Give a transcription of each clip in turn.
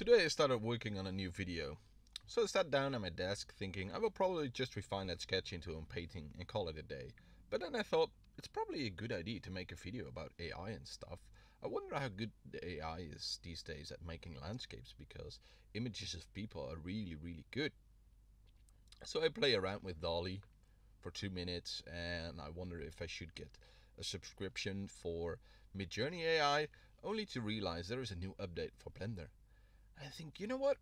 Today I started working on a new video. So I sat down at my desk thinking I will probably just refine that sketch into a painting and call it a day. But then I thought it's probably a good idea to make a video about AI and stuff. I wonder how good the AI is these days at making landscapes because images of people are really really good. So I play around with DALL-E for two minutes and I wonder if I should get a subscription for Midjourney AI only to realize there is a new update for Blender. I think, you know what?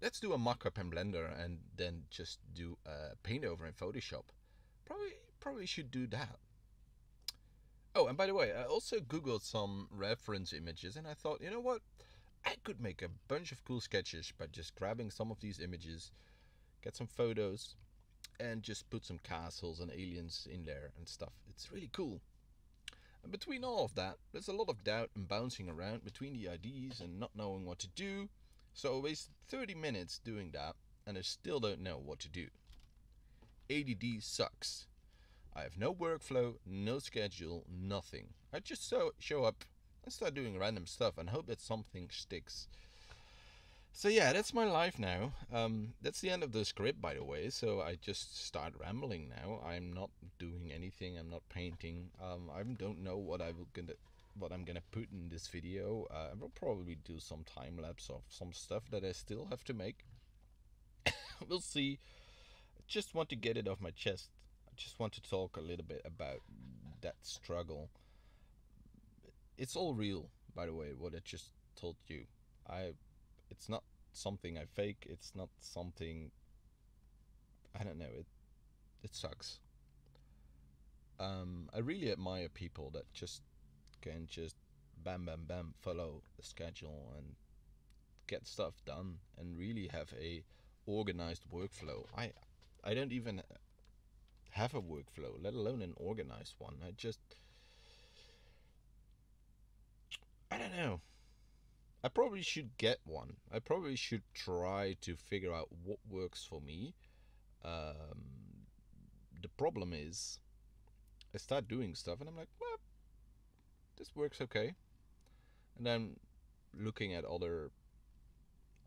Let's do a mock-up in Blender and then just do a paint over in Photoshop. Probably, probably should do that. Oh, and by the way, I also googled some reference images and I thought, you know what? I could make a bunch of cool sketches by just grabbing some of these images, get some photos, and just put some castles and aliens in there and stuff. It's really cool. And between all of that, there's a lot of doubt and bouncing around between the IDs and not knowing what to do. So I wasted 30 minutes doing that and I still don't know what to do. ADD sucks. I have no workflow, no schedule, nothing. I just so show up and start doing random stuff and hope that something sticks. So yeah, that's my life now. Um, that's the end of the script, by the way. So I just start rambling now. I'm not doing anything. I'm not painting. Um, I don't know what I will gonna, what I'm gonna put in this video. Uh, I will probably do some time lapse of some stuff that I still have to make. we'll see. I just want to get it off my chest. I just want to talk a little bit about that struggle. It's all real, by the way. What I just told you. I it's not something I fake. It's not something I don't know. It it sucks. Um, I really admire people that just can just bam bam bam follow the schedule and get stuff done and really have a organized workflow. I I don't even have a workflow, let alone an organized one. I just I don't know. I probably should get one. I probably should try to figure out what works for me. Um, the problem is, I start doing stuff and I'm like, well, this works okay. And then looking at other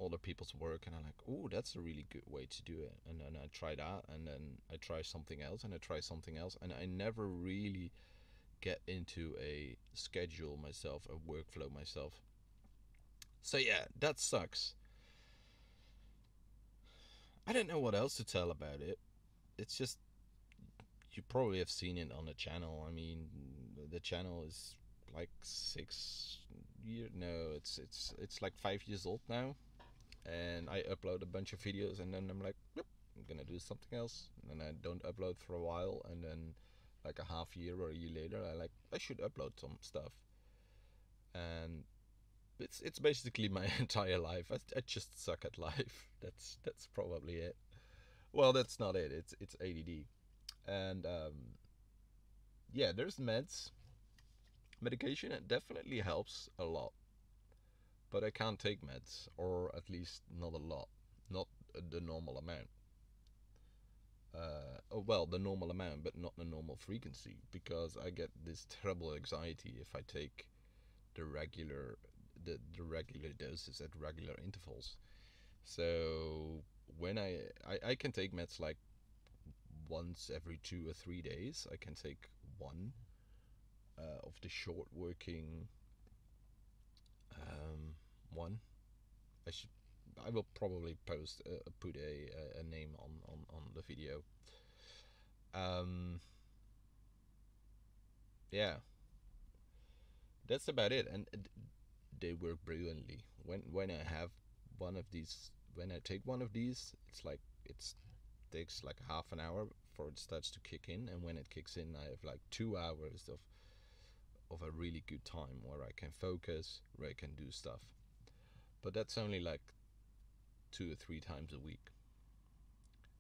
other people's work and I'm like, oh, that's a really good way to do it. And then I try that and then I try something else and I try something else and I never really get into a schedule myself, a workflow myself. So yeah, that sucks. I don't know what else to tell about it. It's just you probably have seen it on the channel. I mean, the channel is like six year no, it's it's it's like five years old now, and I upload a bunch of videos, and then I'm like, I'm gonna do something else, and I don't upload for a while, and then like a half year or a year later, I like I should upload some stuff, and it's it's basically my entire life. I, I just suck at life. That's that's probably it. Well, that's not it. It's it's ADD, and um, yeah, there's meds. Medication it definitely helps a lot, but I can't take meds, or at least not a lot, not the normal amount. Uh, oh, well, the normal amount, but not the normal frequency, because I get this terrible anxiety if I take the regular the, the regular doses at regular intervals. So when I, I I can take meds like once every two or three days. I can take one uh, of the short working um, one. I should. I will probably post uh, put a, a name on, on, on the video. Um, yeah, that's about it. And they work brilliantly. When when I have one of these, when I take one of these, it's like it takes like half an hour for it starts to kick in, and when it kicks in, I have like two hours of of a really good time where I can focus, where I can do stuff. But that's only like two or three times a week.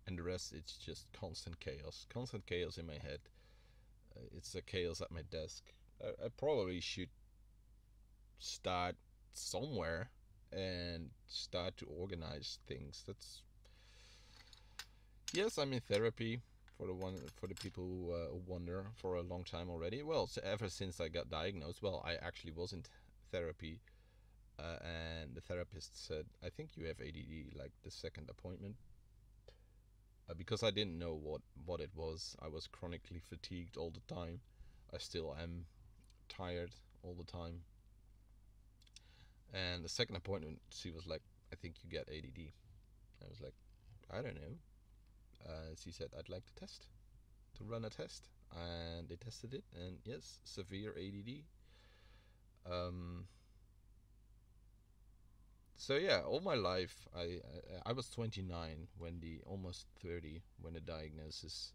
And the rest, it's just constant chaos. Constant chaos in my head. Uh, it's a chaos at my desk. I, I probably should start somewhere and start to organize things. That's yes, I'm in therapy for the one for the people who uh, wonder for a long time already. Well, so ever since I got diagnosed, well, I actually was in therapy uh, and the therapist said, "I think you have ADD." Like the second appointment, uh, because I didn't know what what it was. I was chronically fatigued all the time. I still am tired all the time. And the second appointment, she was like, "I think you get ADD." I was like, "I don't know." Uh, she said, "I'd like to test, to run a test," and they tested it, and yes, severe ADD. Um, so yeah, all my life, I, I I was 29 when the almost 30 when the diagnosis,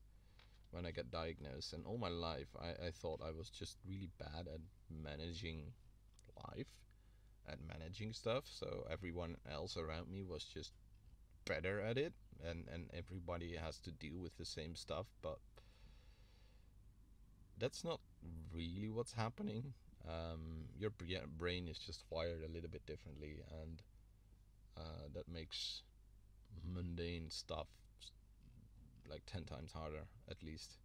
when I got diagnosed, and all my life I, I thought I was just really bad at managing life, at managing stuff. So everyone else around me was just better at it, and and everybody has to deal with the same stuff, but that's not really what's happening. Um, your brain is just wired a little bit differently, and uh, that makes mundane stuff like 10 times harder at least.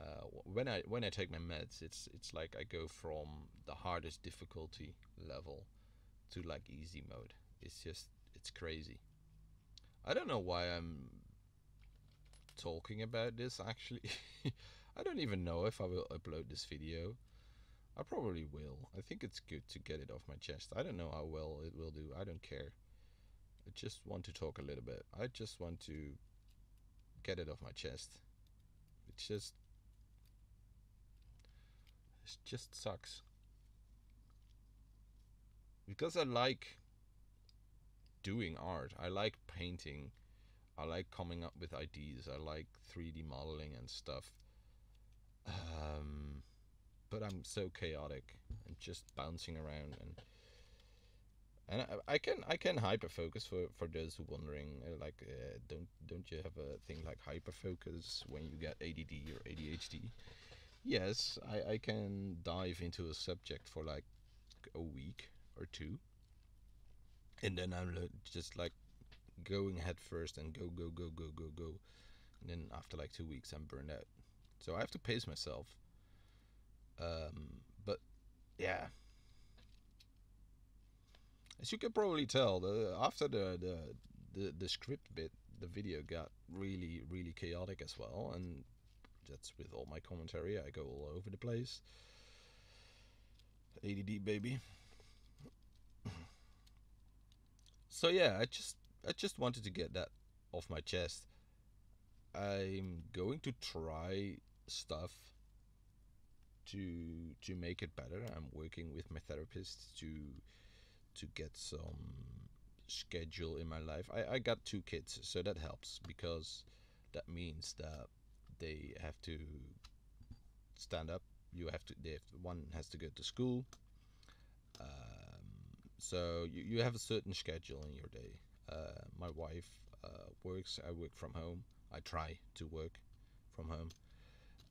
Uh, when I when I take my meds it's it's like I go from the hardest difficulty level to like easy mode. It's just it's crazy I don't know why I'm talking about this actually I don't even know if I will upload this video I probably will. I think it's good to get it off my chest. I don't know how well it will do. I don't care. I just want to talk a little bit. I just want to get it off my chest. It just it just sucks. Because I like doing art. I like painting. I like coming up with ideas. I like 3D modeling and stuff. Um but I'm so chaotic I'm just bouncing around and and I, I can I can hyper focus for for those who wondering uh, like uh, don't don't you have a thing like hyper focus when you get ADD or ADHD? Yes, I I can dive into a subject for like a week or two, and then I'm just like going head first and go go go go go go, and then after like two weeks I'm burned out. So I have to pace myself um, but yeah, as you can probably tell, the, after the, the the the script bit, the video got really really chaotic as well, and that's with all my commentary. I go all over the place. ADD baby. So yeah, I just I just wanted to get that off my chest. I'm going to try stuff to to make it better. I'm working with my therapist to to get some schedule in my life. I, I got two kids, so that helps because that means that they have to stand up. You have to. They have to, one has to go to school. Um, so you, you have a certain schedule in your day. Uh, my wife uh, works. I work from home. I try to work from home.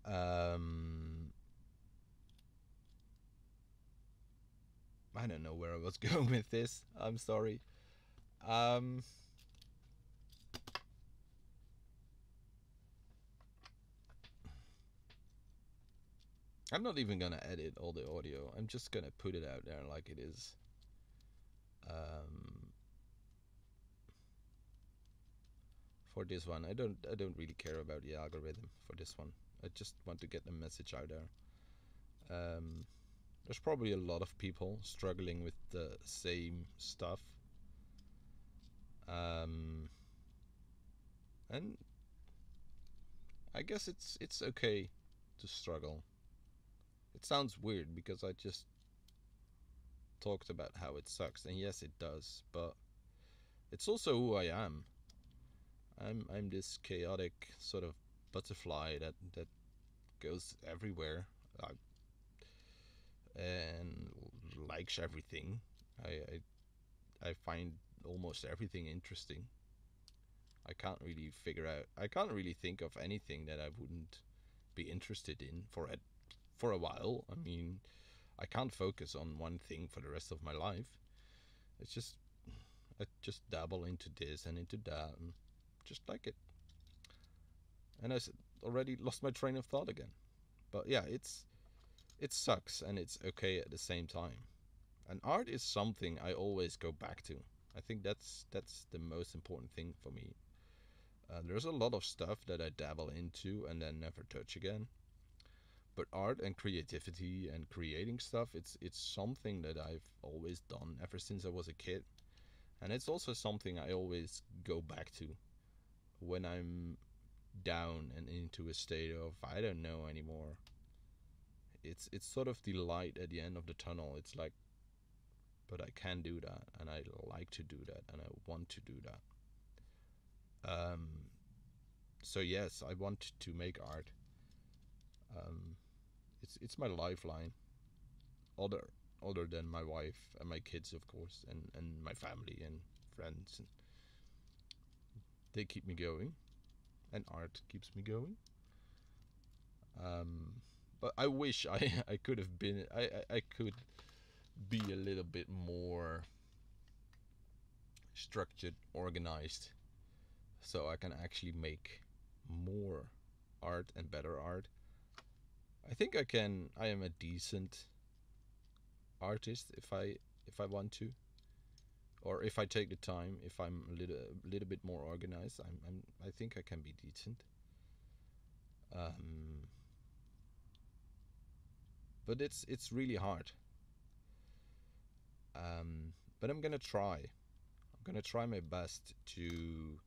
Um, I don't know where I was going with this. I'm sorry. Um, I'm not even gonna edit all the audio. I'm just gonna put it out there like it is. Um, for this one, I don't I don't really care about the algorithm for this one. I just want to get the message out there. Um, there's probably a lot of people struggling with the same stuff. Um, and I guess it's it's okay to struggle. It sounds weird because I just talked about how it sucks, and yes, it does, but it's also who I am. I'm I'm this chaotic sort of butterfly that that goes everywhere. I and likes everything. I, I I find almost everything interesting. I can't really figure out. I can't really think of anything that I wouldn't be interested in for a for a while. I mean, I can't focus on one thing for the rest of my life. It's just I just dabble into this and into that, and just like it. And I already lost my train of thought again. But yeah, it's it sucks and it's okay at the same time. And art is something I always go back to. I think that's that's the most important thing for me. Uh, there's a lot of stuff that I dabble into and then never touch again. But art and creativity and creating stuff, it's it's something that I've always done ever since I was a kid. And it's also something I always go back to when I'm down and into a state of I don't know anymore. It's it's sort of the light at the end of the tunnel. It's like but I can do that and I like to do that and I want to do that. Um, so yes, I want to make art. Um, it's it's my lifeline. Other other than my wife and my kids, of course, and and my family and friends. And they keep me going, and art keeps me going. Um, but I wish I I could have been I I, I could be a little bit more structured, organized, so I can actually make more art and better art. I think I can. I am a decent artist if I if I want to, or if I take the time. If I'm a little a little bit more organized, I'm, I'm I think I can be decent. Um, but it's it's really hard. Um, but I'm gonna try. I'm gonna try my best to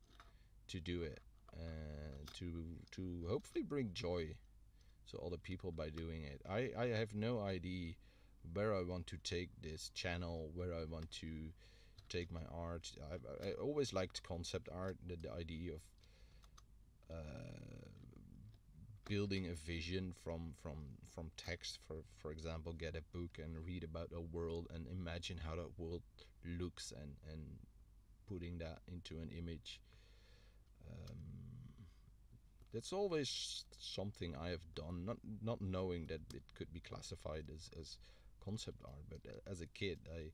to do it, uh, to to hopefully bring joy to other people by doing it. I I have no idea where I want to take this channel, where I want to take my art. I, I always liked concept art, the, the idea of uh, building a vision from from from text. For for example, get a book and read about a world and imagine how that world looks and and putting that into an image. Um, that's always something I have done, not not knowing that it could be classified as as concept art, but as a kid, I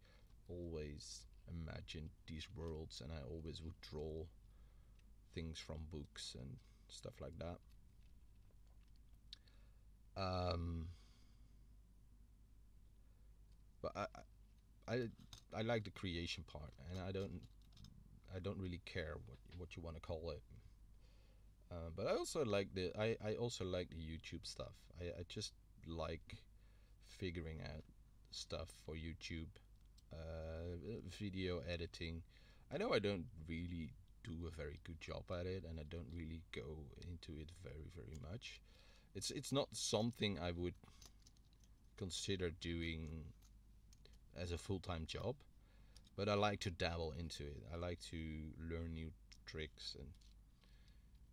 always imagined these worlds, and I always would draw things from books and stuff like that. Um, but I, I, I like the creation part, and I don't, I don't really care what what you want to call it. Uh, but I also like the I, I also like the YouTube stuff. I, I just like figuring out stuff for YouTube, uh, video editing. I know I don't really do a very good job at it, and I don't really go into it very very much. It's it's not something I would consider doing as a full time job, but I like to dabble into it. I like to learn new tricks and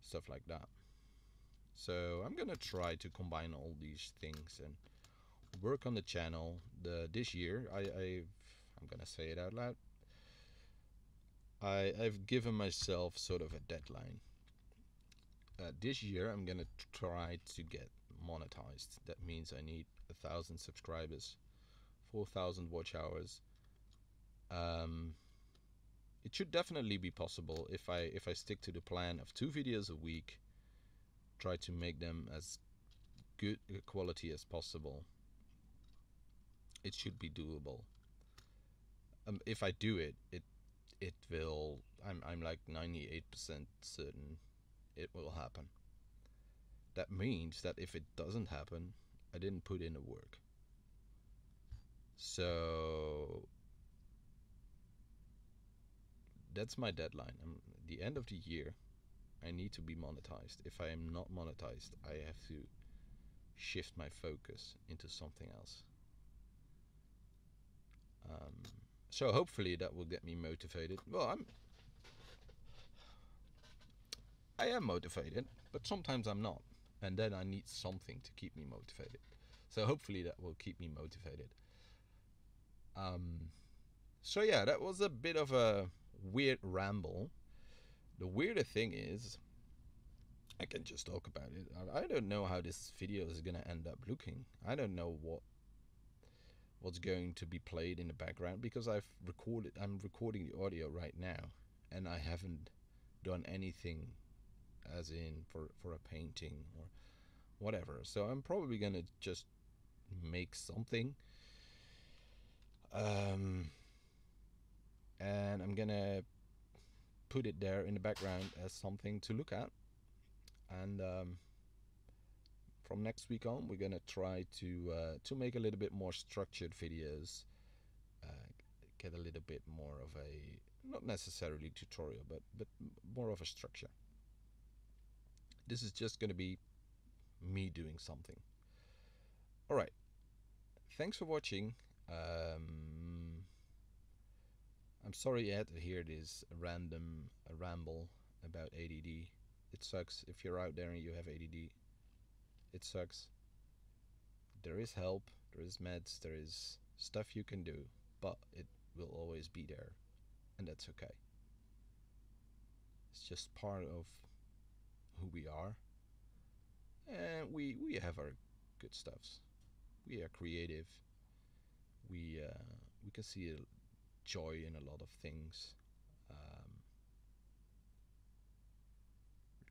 stuff like that. So I'm gonna try to combine all these things and work on the channel. The this year I I've, I'm gonna say it out loud. I I've given myself sort of a deadline. Uh, this year I'm gonna try to get monetized. That means I need a thousand subscribers, four thousand watch hours. Um, it should definitely be possible if I if I stick to the plan of two videos a week, try to make them as good quality as possible. It should be doable. Um, if I do it, it it will. I'm I'm like 98% certain it will happen. That means that if it doesn't happen, I didn't put in the work. So that's my deadline. I'm, the end of the year, I need to be monetized. If I am not monetized, I have to shift my focus into something else. Um, so hopefully that will get me motivated. Well, I'm I am motivated, but sometimes I'm not, and then I need something to keep me motivated. So hopefully that will keep me motivated. Um, so yeah, that was a bit of a weird ramble. The weirder thing is, I can just talk about it. I don't know how this video is gonna end up looking. I don't know what what's going to be played in the background because I've recorded. I'm recording the audio right now, and I haven't done anything, as in for for a painting or whatever. So I'm probably gonna just make something Um, and I'm gonna put it there in the background as something to look at. And um, from next week on, we're gonna try to uh, to make a little bit more structured videos, uh, get a little bit more of a not necessarily tutorial, but but more of a structure. This is just gonna be me doing something. All right. Thanks for watching. Um, I'm sorry you had to hear this random ramble about ADD. It sucks if you're out there and you have ADD. It sucks. There is help, there is meds, there is stuff you can do, but it will always be there, and that's okay. It's just part of who we are, and we we have our good stuffs. We are creative. We uh, we can see joy in a lot of things. Um,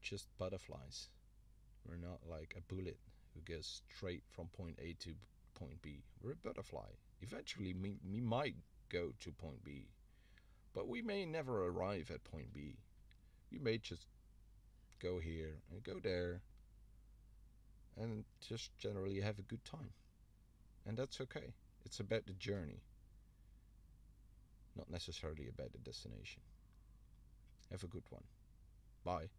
just butterflies. We're not like a bullet who goes straight from point A to point B. We're a butterfly. Eventually, we, we might go to point B, but we may never arrive at point B. We may just go here and go there and just generally have a good time. And that's okay. It's about the journey, not necessarily about the destination. Have a good one. Bye.